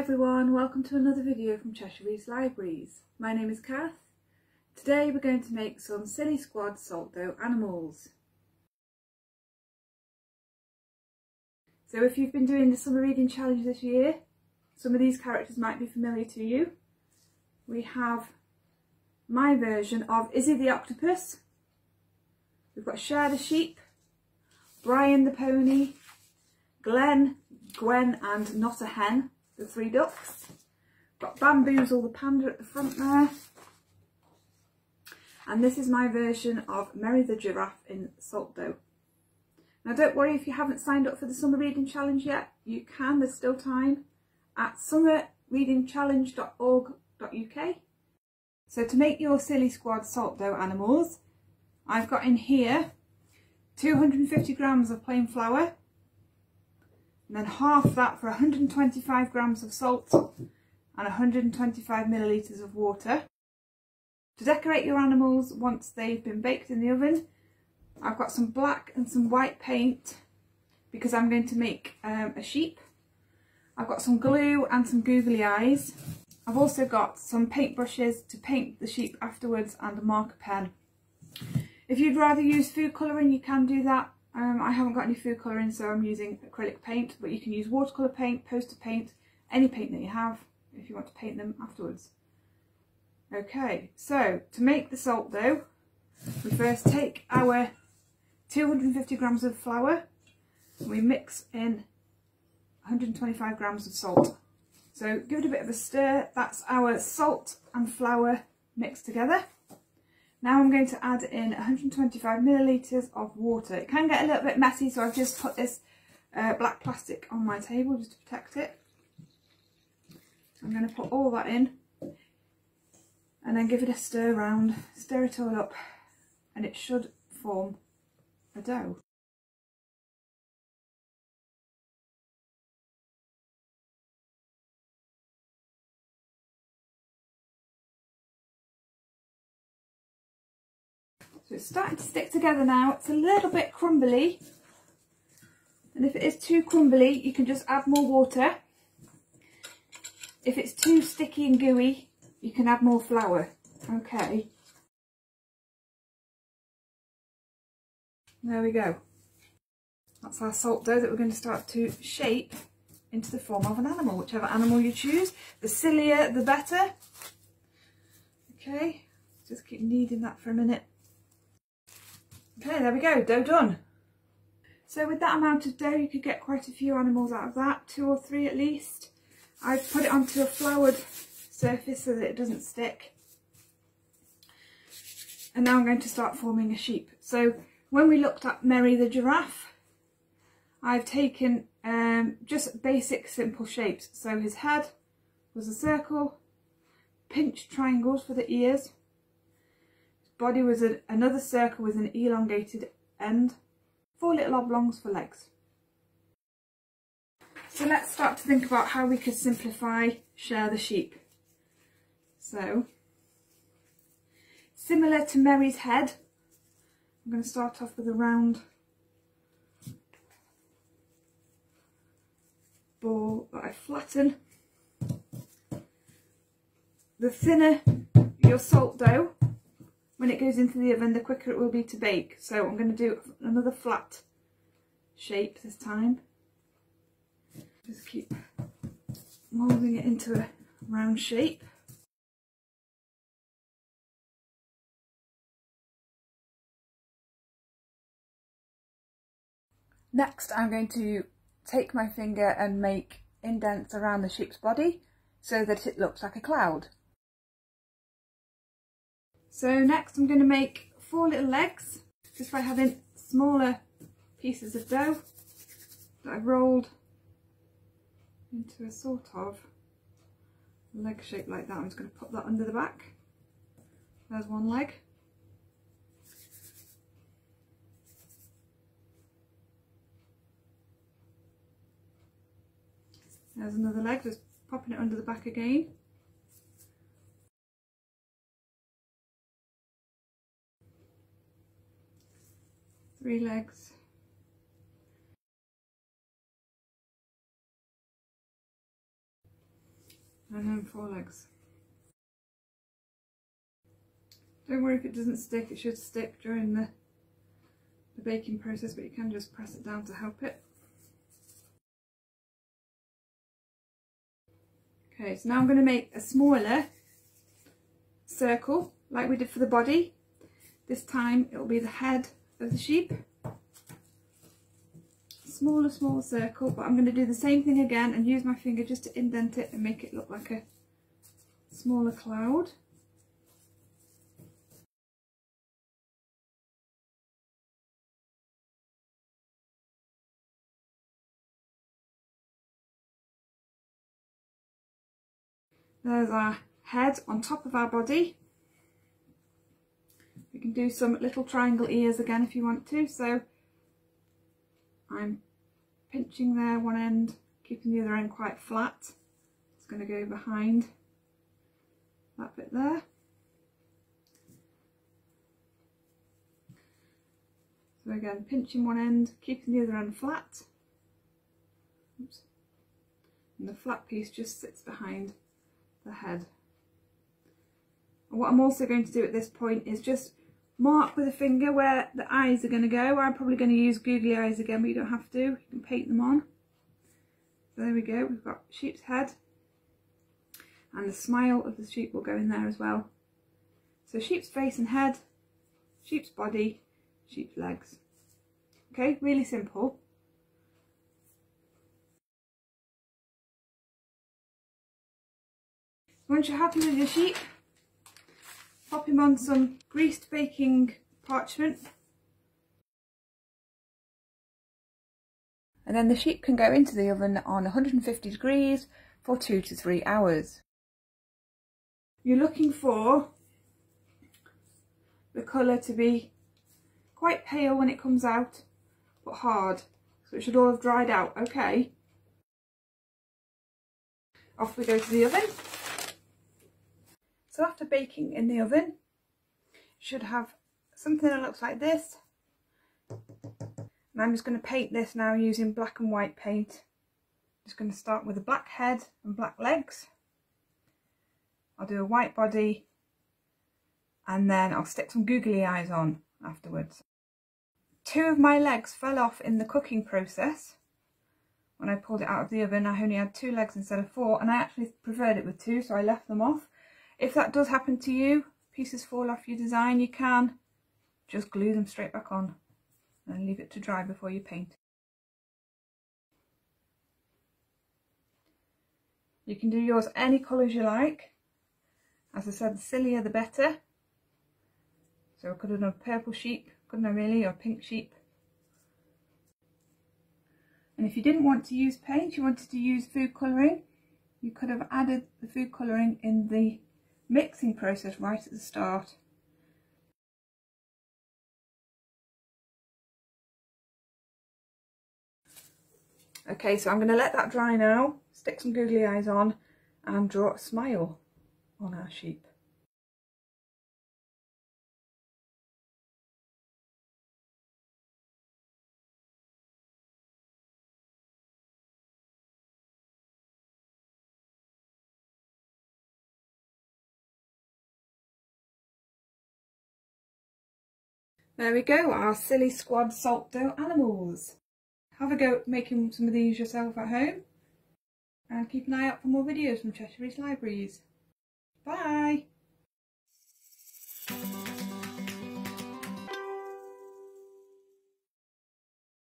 everyone, welcome to another video from Cheshire East Libraries. My name is Kath. Today we're going to make some Silly Squad Salt Dough animals. So if you've been doing the summer reading challenge this year, some of these characters might be familiar to you. We have my version of Izzy the Octopus. We've got Cher the Sheep, Brian the Pony, Glenn, Gwen and Not a Hen, the three ducks. Got Bamboozle the panda at the front there. And this is my version of Merry the Giraffe in Salt Dough. Now don't worry if you haven't signed up for the Summer Reading Challenge yet, you can, there's still time, at summerreadingchallenge.org.uk. So to make your Silly Squad Salt Dough animals, I've got in here 250 grams of plain flour, and then half that for 125 grams of salt and 125 millilitres of water. To decorate your animals once they've been baked in the oven, I've got some black and some white paint because I'm going to make um, a sheep. I've got some glue and some googly eyes. I've also got some paint brushes to paint the sheep afterwards and a marker pen. If you'd rather use food colouring, you can do that. Um, I haven't got any food colouring so I'm using acrylic paint but you can use watercolour paint, poster paint, any paint that you have if you want to paint them afterwards. Okay, so to make the salt dough we first take our 250 grams of flour and we mix in 125 grams of salt. So give it a bit of a stir, that's our salt and flour mixed together. Now I'm going to add in 125 millilitres of water. It can get a little bit messy, so I've just put this uh, black plastic on my table just to protect it. I'm going to put all that in and then give it a stir around, stir it all up and it should form a dough. So it's starting to stick together now. It's a little bit crumbly. And if it is too crumbly, you can just add more water. If it's too sticky and gooey, you can add more flour. Okay. There we go. That's our salt dough that we're going to start to shape into the form of an animal, whichever animal you choose. The sillier, the better. Okay, just keep kneading that for a minute. Okay, there we go, dough done. So with that amount of dough, you could get quite a few animals out of that, two or three at least. I've put it onto a floured surface so that it doesn't stick. And now I'm going to start forming a sheep. So when we looked at Merry the giraffe, I've taken um, just basic simple shapes. So his head was a circle, pinched triangles for the ears, Body was a, another circle with an elongated end. Four little oblongs for legs. So let's start to think about how we could simplify Cher the sheep. So, similar to Mary's head, I'm going to start off with a round ball that I flatten. The thinner your salt dough, when it goes into the oven, the quicker it will be to bake. So I'm going to do another flat shape this time. Just keep moulding it into a round shape. Next I'm going to take my finger and make indents around the sheep's body so that it looks like a cloud. So next I'm going to make four little legs just by having smaller pieces of dough that I've rolled into a sort of leg shape like that. I'm just going to pop that under the back. There's one leg. There's another leg, just popping it under the back again. Three legs. and then four legs. Don't worry if it doesn't stick, it should stick during the, the baking process but you can just press it down to help it. Okay, so now I'm going to make a smaller circle like we did for the body. This time it will be the head of the sheep. Smaller, smaller circle, but I'm going to do the same thing again and use my finger just to indent it and make it look like a smaller cloud. There's our head on top of our body. We can do some little triangle ears again if you want to. So I'm pinching there one end, keeping the other end quite flat. It's going to go behind that bit there. So again, pinching one end, keeping the other end flat. Oops. And the flat piece just sits behind the head. And what I'm also going to do at this point is just mark with a finger where the eyes are going to go. I'm probably going to use googly eyes again, but you don't have to. You can paint them on. So there we go. We've got sheep's head. And the smile of the sheep will go in there as well. So sheep's face and head, sheep's body, sheep's legs. Okay, really simple. Once you're happy with your sheep, pop him on some greased baking parchment. And then the sheep can go into the oven on 150 degrees for two to three hours. You're looking for the colour to be quite pale when it comes out, but hard. So it should all have dried out, okay? Off we go to the oven. So after baking in the oven, should have something that looks like this. And I'm just going to paint this now using black and white paint. Just going to start with a black head and black legs. I'll do a white body and then I'll stick some googly eyes on afterwards. Two of my legs fell off in the cooking process. When I pulled it out of the oven I only had two legs instead of four and I actually preferred it with two so I left them off if that does happen to you, pieces fall off your design, you can just glue them straight back on and leave it to dry before you paint. You can do yours any colours you like. As I said, the sillier the better. So I could have done purple sheep, couldn't I really, or pink sheep. And if you didn't want to use paint, you wanted to use food colouring, you could have added the food colouring in the mixing process right at the start. Okay, so I'm going to let that dry now, stick some googly eyes on and draw a smile on our sheep. There we go, our Silly Squad salt dough animals. Have a go at making some of these yourself at home. And keep an eye out for more videos from Cheshire East Libraries. Bye!